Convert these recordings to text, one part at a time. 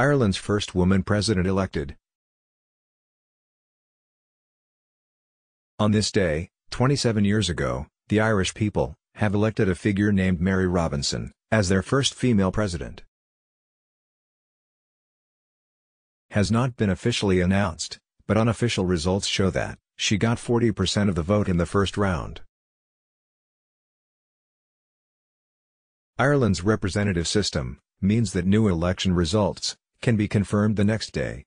Ireland's first woman president elected. On this day, 27 years ago, the Irish people have elected a figure named Mary Robinson as their first female president. Has not been officially announced, but unofficial results show that she got 40% of the vote in the first round. Ireland's representative system means that new election results can be confirmed the next day.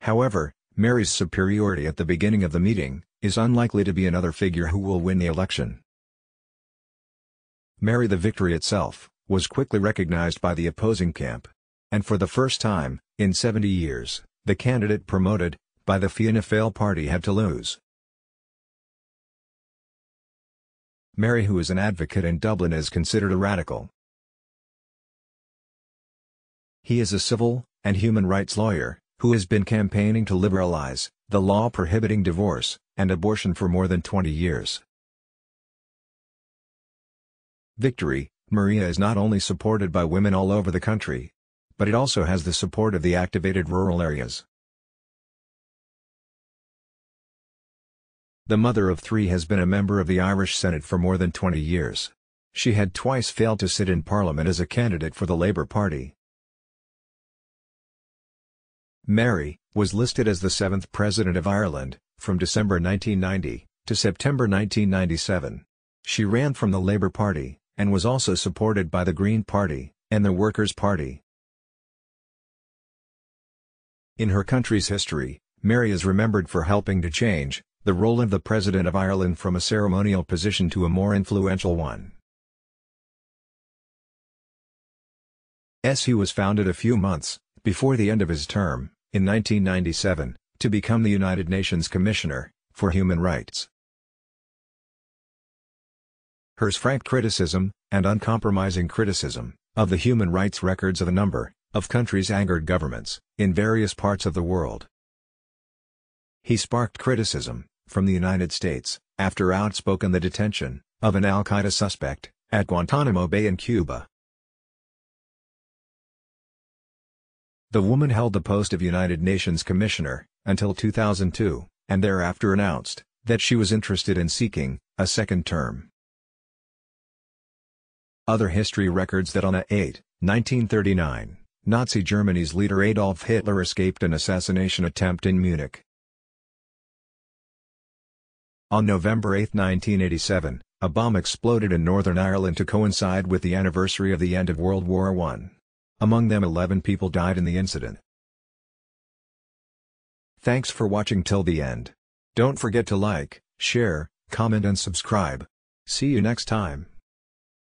However, Mary's superiority at the beginning of the meeting is unlikely to be another figure who will win the election. Mary the victory itself was quickly recognized by the opposing camp. And for the first time, in 70 years, the candidate promoted by the Fianna Fáil party had to lose. Mary who is an advocate in Dublin is considered a radical. He is a civil and human rights lawyer, who has been campaigning to liberalize the law prohibiting divorce and abortion for more than 20 years. Victory, Maria is not only supported by women all over the country, but it also has the support of the activated rural areas. The mother of three has been a member of the Irish Senate for more than 20 years. She had twice failed to sit in Parliament as a candidate for the Labour Party. Mary, was listed as the seventh President of Ireland, from December 1990 to September 1997. She ran from the Labour Party, and was also supported by the Green Party, and the Workers' Party. In her country's history, Mary is remembered for helping to change the role of the President of Ireland from a ceremonial position to a more influential one. SU was founded a few months before the end of his term, in 1997, to become the United Nations Commissioner for Human Rights. Hers frank criticism, and uncompromising criticism, of the human rights records of a number of countries angered governments in various parts of the world. He sparked criticism from the United States after outspoken the detention of an al-Qaeda suspect at Guantanamo Bay in Cuba. The woman held the post of United Nations Commissioner until 2002, and thereafter announced that she was interested in seeking a second term. Other history records that on a 8, 1939, Nazi Germany's leader Adolf Hitler escaped an assassination attempt in Munich. On November 8, 1987, a bomb exploded in Northern Ireland to coincide with the anniversary of the end of World War I. Among them 11 people died in the incident. Thanks for watching till the end. Don't forget to like, share, comment and subscribe. See you next time.